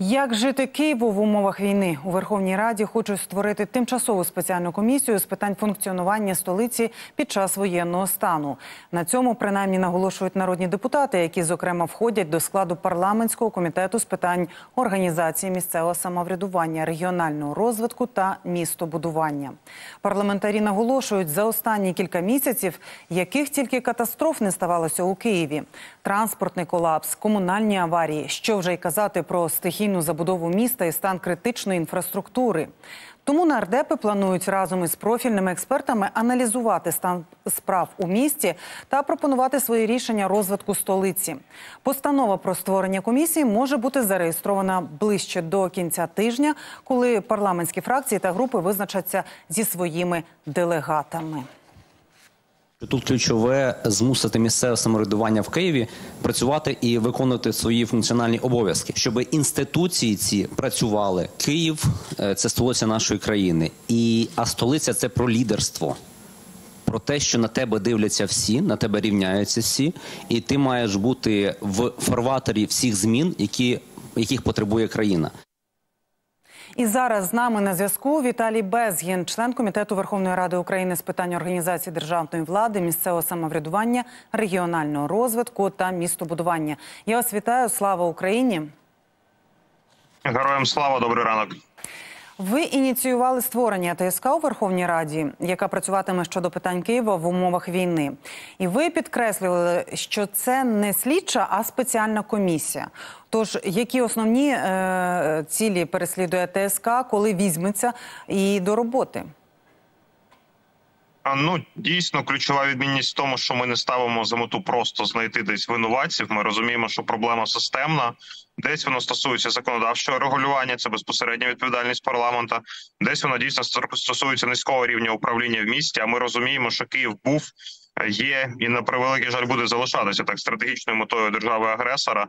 Як жити Києву в умовах війни у Верховній Раді хочуть створити тимчасову спеціальну комісію з питань функціонування столиці під час воєнного стану. На цьому принаймні наголошують народні депутати, які зокрема входять до складу парламентського комітету з питань організації місцевого самоврядування, регіонального розвитку та містобудування. Парламентарі наголошують за останні кілька місяців, яких тільки катастроф не ставалося у Києві: транспортний колапс, комунальні аварії, що вже й казати про стихійну забудову міста і стан критичної інфраструктури. Тому нардепи планують разом із профільними експертами аналізувати стан справ у місті та пропонувати свої рішення розвитку столиці. Постанова про створення комісії може бути зареєстрована ближче до кінця тижня, коли парламентські фракції та групи визначаться зі своїми делегатами. Тут ключове змусити місцеве самоврядування в Києві працювати і виконувати свої функціональні обов'язки, щоб інституції ці працювали. Київ е, це столиця нашої країни, і а столиця це про лідерство. Про те, що на тебе дивляться всі, на тебе рівняються всі, і ти маєш бути в фарваторі всіх змін, які яких потребує країна. І зараз з нами на зв'язку Віталій Безгін, член комітету Верховної Ради України з питань організації державної влади, місцевого самоврядування, регіонального розвитку та містобудування. Я вас вітаю. Слава Україні! Героям слава, добрий ранок. Ви ініціювали створення ТСК у Верховній Раді, яка працюватиме щодо питань Києва в умовах війни. І ви підкреслювали, що це не слідча, а спеціальна комісія. Тож, які основні е, цілі переслідує ТСК, коли візьметься і до роботи? Ну дійсно ключова відмінність в тому, що ми не ставимо за мету просто знайти десь винуватців. Ми розуміємо, що проблема системна. Десь воно стосується законодавчого регулювання, це безпосередня відповідальність парламента. Десь воно дійсно стосується низького рівня управління в місті. А ми розуміємо, що Київ був є і на превеликий жаль буде залишатися так стратегічною метою держави-агресора, е,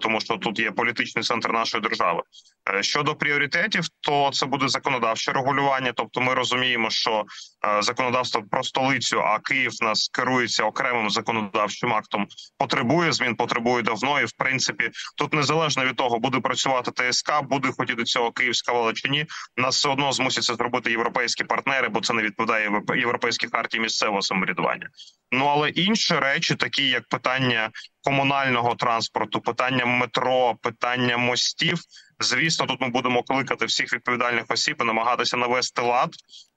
тому що тут є політичний центр нашої держави. Е, щодо пріоритетів, то це буде законодавче регулювання. Тобто, ми розуміємо, що е, законодавство про столицю, а Київ нас керується окремим законодавчим актом, потребує змін, потребує давно. І в принципі, тут незалежно від того, буде працювати ТСК, буде хотіти цього київська влада чи ні, нас все одно змусяться зробити європейські партнери, бо це не відповідає європейській харті місцевого самоврядування. Ну але інші речі, такі як питання комунального транспорту, питання метро, питання мостів. Звісно, тут ми будемо кликати всіх відповідальних осіб і намагатися навести лад,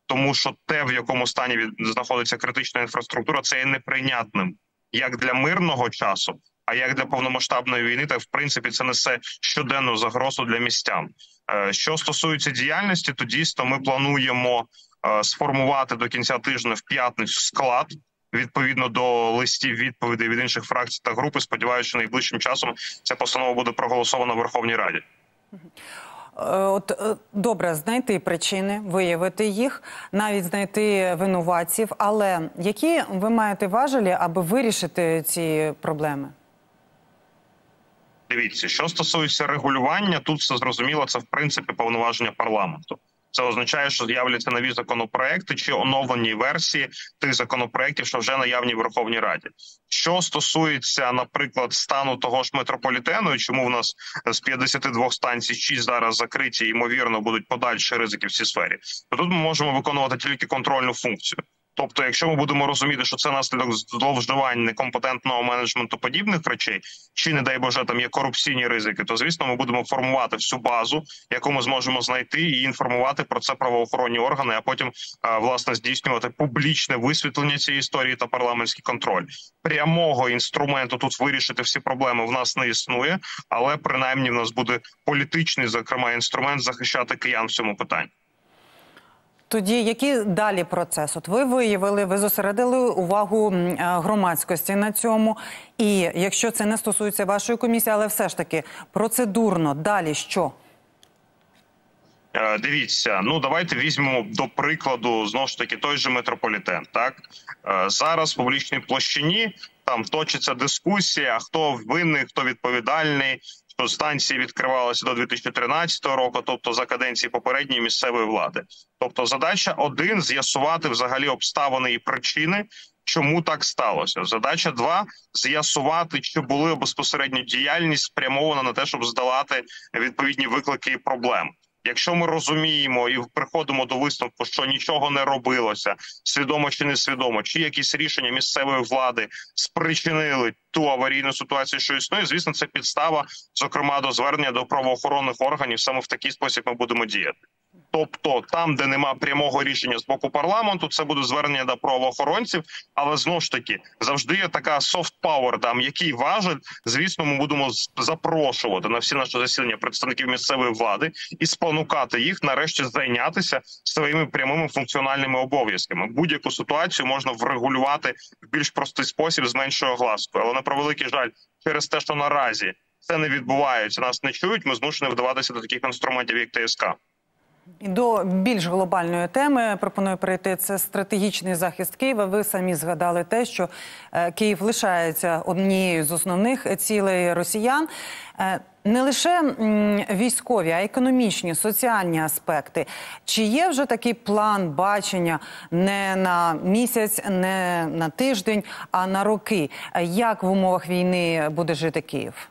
тому що те, в якому стані знаходиться критична інфраструктура, це є неприйнятним як для мирного часу, а як для повномасштабної війни, так в принципі це несе щоденну загрозу для містян. Е, що стосується діяльності, то дійсно ми плануємо е, сформувати до кінця тижня в п'ятницю склад відповідно до листів відповідей від інших фракцій та групи. Сподіваюся, що найближчим часом ця постанова буде проголосована в Верховній Раді. Е, от е, добре знайти причини, виявити їх, навіть знайти винуватців. Але які ви маєте важелі, аби вирішити ці проблеми? Дивіться, що стосується регулювання, тут все зрозуміло. Це в принципі повноваження парламенту. Це означає, що з'являться нові законопроекти чи оновлені версії тих законопроектів, що вже наявні в Верховній Раді. Що стосується, наприклад, стану того ж метрополітену, чому в нас з 52 станцій 6 зараз закриті, ймовірно, будуть подальші ризики в цій сфері, то тут ми можемо виконувати тільки контрольну функцію. Тобто, якщо ми будемо розуміти, що це наслідок зловживань некомпетентного менеджменту подібних речей, чи не дай Боже там є корупційні ризики, то звісно ми будемо формувати всю базу, яку ми зможемо знайти, і інформувати про це правоохоронні органи, а потім власне здійснювати публічне висвітлення цієї історії та парламентський контроль. Прямого інструменту тут вирішити всі проблеми в нас не існує, але принаймні в нас буде політичний, зокрема, інструмент захищати киян в цьому питанні. Тоді який далі процес? От ви виявили, ви зосередили увагу е, громадськості на цьому. І якщо це не стосується вашої комісії, але все ж таки процедурно далі що? Е, дивіться, ну давайте візьмемо до прикладу знову ж таки той же метрополітен. Так е, зараз в публічній площині там точиться дискусія, хто винний, хто відповідальний станції відкривалися до 2013 року, тобто за каденції попередньої місцевої влади. Тобто, задача один з'ясувати взагалі обставини і причини Чому так сталося? Задача два з'ясувати, чи були безпосередньо діяльність спрямована на те, щоб здолати відповідні виклики і проблеми. Якщо ми розуміємо і приходимо до висновку, що нічого не робилося, свідомо чи несвідомо, чи якісь рішення місцевої влади спричинили ту аварійну ситуацію, що існує, звісно, це підстава, зокрема до звернення до правоохоронних органів. Саме в такий спосіб ми будемо діяти. Тобто, там, де нема прямого рішення з боку парламенту, це буде звернення до правоохоронців. Але знову ж таки завжди є така soft power, там який важить. Звісно, ми будемо запрошувати на всі наші засідання представників місцевої влади і спонукати їх нарешті зайнятися своїми прямими функціональними обов'язками. Будь-яку ситуацію можна врегулювати в більш простий спосіб з меншою огласкою. Але на превеликий жаль, через те, що наразі це не відбувається, нас не чують. Ми змушені вдаватися до таких інструментів, як ТСК. І До більш глобальної теми пропоную перейти. Це стратегічний захист Києва. Ви самі згадали те, що е, Київ лишається однією з основних цілей росіян. Е, Не лише військові, а й економічні, соціальні аспекти. Чи є вже такий план бачення не на місяць, не на тиждень, а на роки? Як в умовах війни буде жити Київ?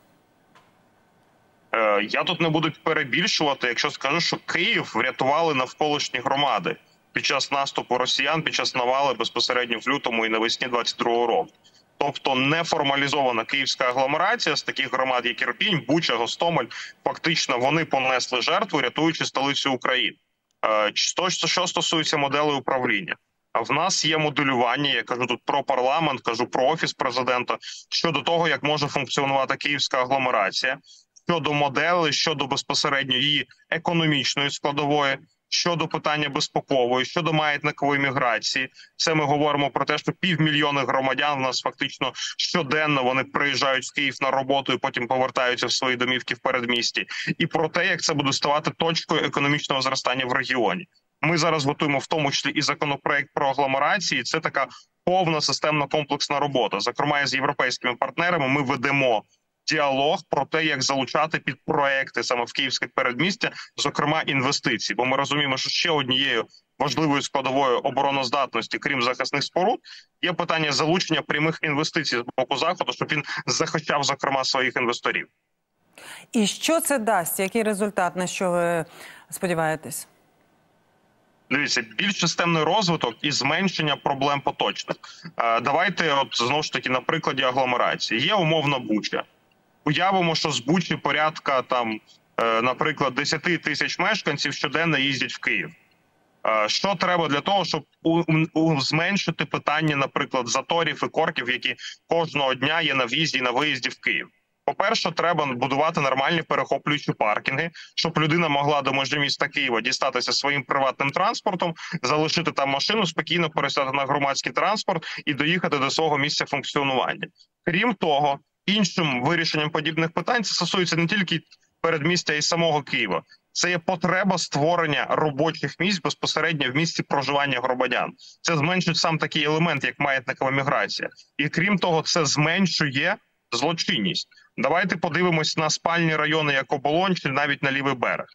Е, Я тут не буду перебільшувати, якщо скажу, що Київ врятували навколишні громади під час наступу росіян, під час навали безпосередньо в лютому і навесні 22-го року. Тобто неформалізована київська агломерація з таких громад, як Ірпінь, Буча, Гостомель, фактично вони понесли жертву, рятуючи столицю України. Е, що, стосується моделей управління, в нас є моделювання. Я кажу тут про парламент, кажу про офіс президента щодо того, як може функціонувати київська агломерація щодо моделей, щодо безпосередньо її економічної складової, щодо питання безпекової, щодо маятникової міграції. Це ми говоримо про те, що півмільйони громадян в нас фактично щоденно вони приїжджають в Київ на роботу і потім повертаються в свої домівки в передмісті, і про те, як це буде ставати точкою економічного зростання в регіоні. Ми зараз готуємо в тому числі і законопроект про агломерації. Це така повна системна комплексна робота. Зокрема, з європейськими партнерами ми ведемо діалог про те, як залучати під проекти саме в київське передмістя, зокрема інвестиції. Бо ми розуміємо, що ще однією важливою складовою обороноздатності, крім захисних споруд, є питання залучення прямих інвестицій з боку заходу, щоб він захищав зокрема своїх інвесторів. І що це дасть? Який результат на що ви сподіваєтесь? Дивіться, більш системний розвиток і зменшення проблем поточних. Е, Давайте, от знову ж таки, на прикладі агломерації. Є умовна буча. Уявимо, що з бучі порядка там, е, наприклад, 10 тисяч мешканців щоденно їздять в Київ. Е, Що треба для того, щоб у, у, зменшити питання, наприклад, заторів і корків, які кожного дня є на в'їзді і на виїзді в Київ? По-перше, треба будувати нормальні перехоплюючі паркінги, щоб людина могла до межі міста Києва дістатися своїм приватним транспортом, залишити там машину, спокійно пересяти на громадський транспорт і доїхати до свого місця функціонування. Крім того, іншим вирішенням подібних питань це стосується не тільки передмістя і самого Києва. Це є потреба створення робочих місць безпосередньо в місці проживання громадян. Це зменшить сам такий елемент, як маятникова міграція, і крім того, це зменшує злочинність. Давайте подивимось на спальні райони, як Оболонь, чи навіть на лівий берег.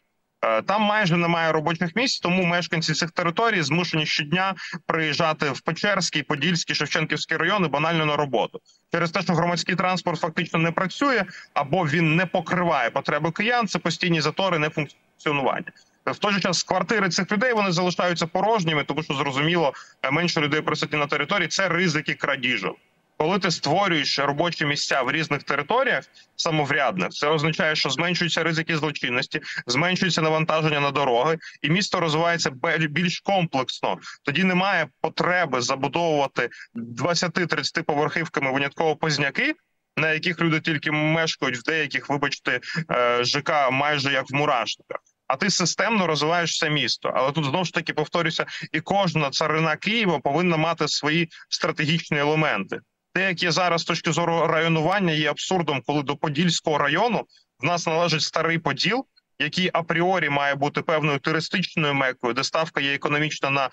Е, Там майже немає робочих місць, тому мешканці цих територій змушені щодня приїжджати в Печерський, Подільський, Шевченківський райони банально на роботу через те, що громадський транспорт фактично не працює або він не покриває потреби киян. Це постійні затори, не функціонування. В той же час квартири цих людей вони залишаються порожніми, тому що зрозуміло е, менше людей присутні на території. Це ризики крадіжок. Коли ти створюєш робочі місця в різних територіях самоврядних, це означає, що зменшуються ризики злочинності, зменшується навантаження на дороги, і місто розвивається більш комплексно. Тоді немає потреби забудовувати 20-30 поверхівками винятково позняки. На яких люди тільки мешкають в деяких, вибачте, е, ЖК майже як в мурашниках. А ти системно розвиваєш це місто. Але тут знову ж таки повторюся, і кожна царина Києва повинна мати свої стратегічні елементи. Те, як є зараз з точки зору районування, є абсурдом, коли до Подільського району в нас належить старий Поділ, який апріорі має бути певною туристичною мекою, де ставка є економічна на е,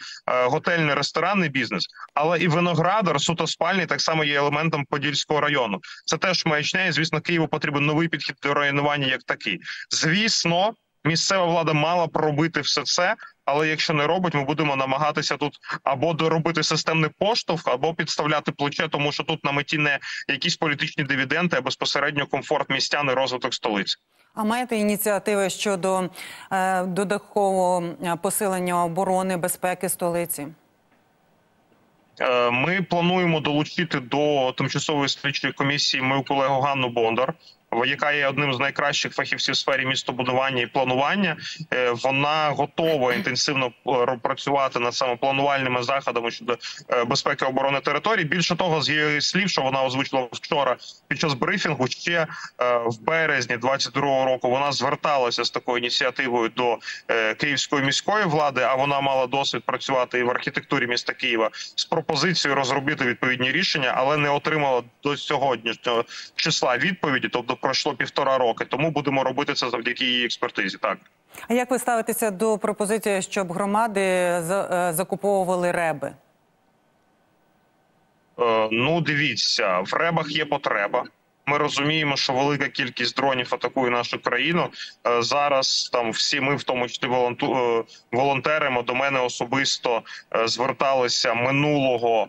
готельний ресторанний бізнес, але і виноградар суто спальний так само є елементом Подільського району. Це теж маячня, і звісно, Києву потрібен новий підхід до районування як такий. Звісно, місцева влада мала пробити все це, Але якщо не робить, ми будемо намагатися тут або доробити системний поштовх, або підставляти плече, тому що тут на меті не якісь політичні дивіденди, а безпосередньо комфорт містян і розвиток столиці. А маєте ініціативи щодо е, додаткового е, посилення оборони безпеки столиці? Е, Ми плануємо долучити до тимчасової слідчої комісії мою колегу Ганну Бондар, яка є одним з найкращих фахівців в сфері містобудування і планування. Е, Вона готова інтенсивно е, працювати над саме планувальними заходами щодо е, безпеки оборони території. Більше того, з її слів, що вона озвучила вчора під час брифінгу, ще в березні 22-го року вона зверталася з такою ініціативою до київської міської влади. А вона мала досвід працювати і в архітектурі міста Києва з пропозицією розробити відповідні рішення, але не отримала до сьогоднішнього числа відповіді. Тобто пройшло півтора роки. Тому будемо робити це завдяки її експертизі. Так. А як ви ставитеся до пропозиції, щоб громади е, закуповували реби? Е, Ну, дивіться, в ребах є потреба. Ми розуміємо, що велика кількість дронів атакує нашу країну. Е, Зараз там всі ми, в тому числі волонтеримо, до мене особисто зверталися минулого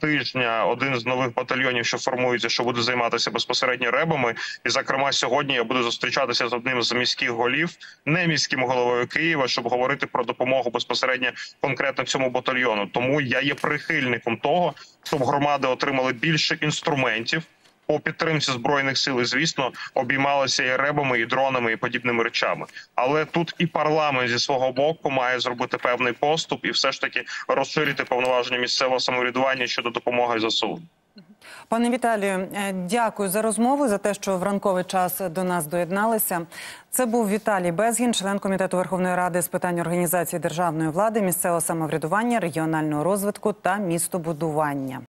тижня один з нових батальйонів, що формується, що буде займатися безпосередньо ребами. І, зокрема, сьогодні я буду зустрічатися з одним з міських голів, не міським головою Києва, щоб говорити про допомогу безпосередньо конкретно цьому батальйону. Тому я є прихильником того, щоб громади отримали більше інструментів по підтримці збройних сил, звісно, обіймалися і ребами, і дронами, і подібними речами. Але тут і парламент зі свого боку має зробити певний поступ і все ж таки розширити повноваження місцевого самоврядування щодо допомоги ЗСУ. Пане Віталію, е, дякую за розмову за те, що в ранковий час до нас доєдналися. Це був Віталій Безгін, член комітету Верховної Ради з питань організації державної влади, місцевого самоврядування, регіонального розвитку та містобудування.